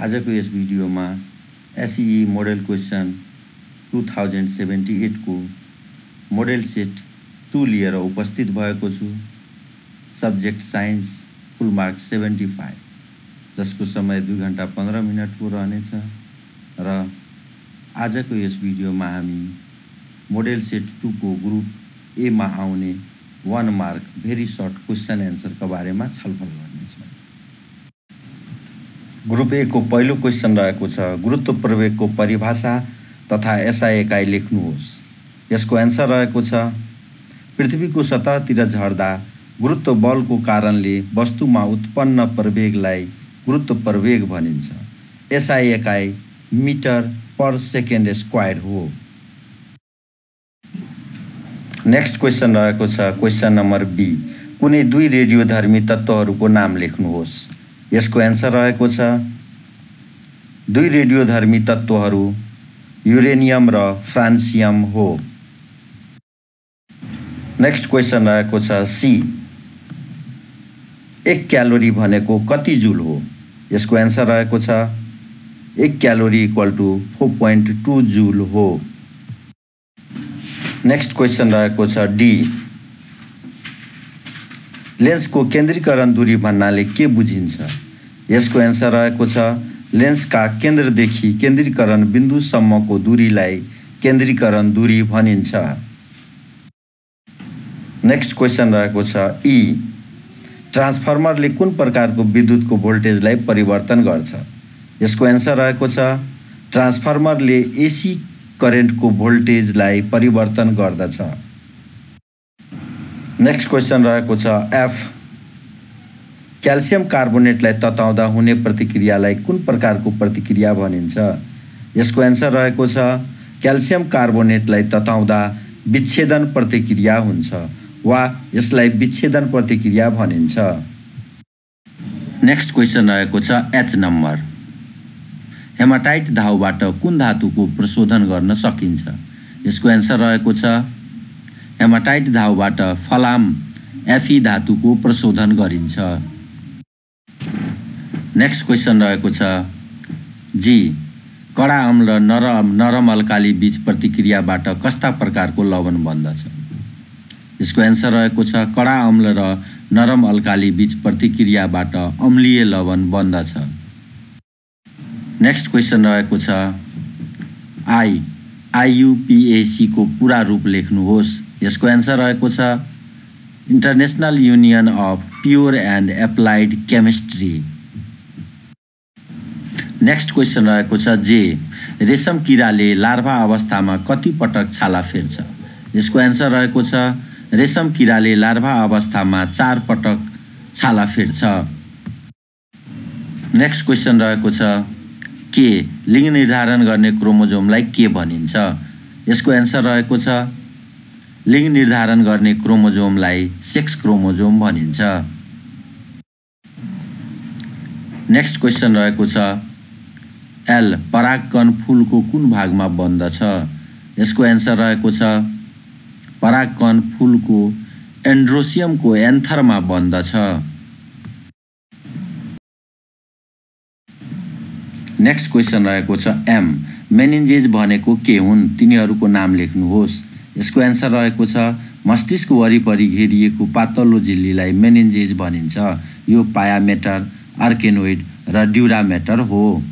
आजको यस भिडियोमा SEE model question two thousand seventy एटको model set two लिएर उपस्थित भएको छु। Subject science full mark seventy five जसको समय दुई घन्टा पन्ध्र मिनटको रहनेछ। र आजको यस भिडियोमा हामी मोडेल सेट टूको ग्रुप एमा आउने one mark very short question एन्सरका बारेमा छलफल गर्नेछौँ। ग्रुप ए को पहिलो क्वेसन रहेको छ गुरुत्व प्रवेगको परिभाषा तथा एसआई एकाइ लेख्नुहोस्। यसको एन्सर रहेको छ पृथ्वीको सतहतिर झर्दा गुरुत्व बलको कारणले वस्तुमा उत्पन्न प्रवेगलाई गुरुत्व प्रवेग भनिन्छ। एसआई एकाइ मिटर पर सेकेन्ड स्क्वायर हो। नेक्स्ट क्वेसन रहेको छ क्वेसन नम्बर बी। कुनै दुई रेडियोधर्मी तत्त्वहरूको नाम लेख्नुहोस्। यसको एन्सर रहेको छ। दुई रेडियोधर्मी तत्त्वहरू युरेनियम र फ्रान्सियम हो। नेक्स्ट क्वेसन रहेको छ सी एक क्यालोरी भनेको कति जुल हो? यसको एन्सर रहेको छ एक calorie equal to four point two joule हो। नेक्स्ट क्वेसन रहेको छ डी लेन्सको केन्द्रीकरण दूरी भन्नाले के बुझिन्छ? यसको एन्सर रहेको छ लेन्सका केन्द्रदेखि केन्द्रीकरण बिन्दुसम्मको दूरीलाई केन्द्रीकरण दूरी भनिन्छ। नेक्स्ट क्वेसन रहेको छ ई ट्रान्सफर्मरले कुन प्रकारको विद्युतको भोल्टेजलाई परिवर्तन गर्छ? यसको एन्सर रहेको छ ट्रान्सफर्मरले एसी करेन्टको भोल्टेजलाई परिवर्तन गर्दछ। नेक्स्ट क्वेसन रहेको छ एफ क्याल्सियम कार्बोनेटलाई तताउँदा हुने प्रतिक्रियालाई कुन प्रकारको प्रतिक्रिया भनिन्छ? यसको एन्सर रहेको छ क्याल्सियम कार्बोनेटलाई तताउँदा विच्छेदन प्रतिक्रिया हुन्छ वा यसलाई विच्छेदन प्रतिक्रिया भनिन्छ। नेक्स्ट क्वेसन रहेको छ एच नम्बर हेमाटाइट धाउबाट कुन धातुको प्रशोधन गर्न सकिन्छ? यसको एन्सर रहेको छ हेमाटाइट घाउबाट फलाम एफी धातुको प्रशोधन गरिन्छ। नेक्स्ट क्वेसन रहेको छ जी कडा अम्ल नरम नरम अल्काली बीच प्रतिक्रियाबाट कस्ता प्रकारको लवण बन्दछ? यसको एन्सर रहेको छ कडा अम्ल र नरम अल्काली बीच प्रतिक्रियाबाट अम्लीय लवण बन्दछ। नेक्स्ट क्वेसन रहेको छ आई आइयुपिएसीको पुरा रूप लेख्नुहोस्। यसको एन्सर रहेको छ international union of pure and applied chemistry. Next question रहेको छ जे रेशम किराले लार्भा अवस्थामा कति पटक छाला फेर्छ? यसको एन्सर रहेको छ रेशम किराले लार्भा अवस्थामा चार पटक छाला फेर्छ। नेक्स्ट क्वेसन रहेको छ के लिङ्ग निर्धारण गर्ने क्रोमोजोमलाई के भनिन्छ? यसको एन्सर रहेको छ लिङ्ग निर्धारण गर्ने क्रोमोजोमलाई सेक्स क्रोमोजोम भनिन्छ। नेक्स्ट क्वेसन रहेको छ एल परागकण फुलको कुन भागमा बन्दछ यसको एन्सर रहेको छ परागकण फुलको एन्ड्रोसियमको एन्थरमा बन्दछ नेक्स्ट क्वेसन रहेको छ एम मेनिन्जेज भनेको के हुन्? तिनीहरूको नाम लेख्नुहोस्। यसको एन्सर रहेको छ मस्तिष्क वरिपरि घेरिएको पातलो झिल्लीलाई मेनिन्जेज भनिन्छ। यो पायामेटर आर्केनोइड र ड्युरामेटर हो।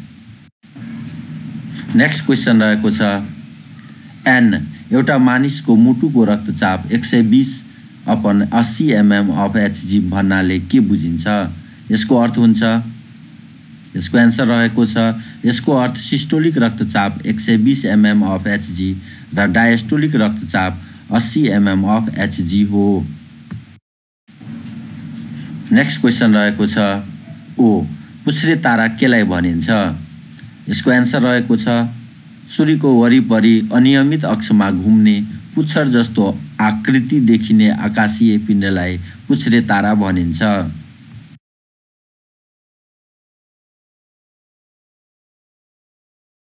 नेक्स्ट क्वेसन रहेको छ एन एउटा मानिसको मुटुको रक्तचाप एक सय बिस अपन अस्सी एमएम अफ एचजी भन्नाले के बुझिन्छ? यसको अर्थ हुन्छ यसको एन्सर रहेको छ यसको अर्थ सिस्टोलिक रक्तचाप एक सय बिस एमएम अफ एचजी र डायस्टोलिक रक्तचाप अस्सी एमएम अफ एचजी हो। नेक्स्ट क्वेसन रहेको छ ओ पुच्छ्रे तारा केलाई भनिन्छ? यसको एन्सर रहेको छ सूर्यको वरिपरि अनियमित अक्षमा घुम्ने पुच्छर जस्तो आकृति देखिने आकाशीय पिण्डलाई पुच्छ्रे तारा भनिन्छ।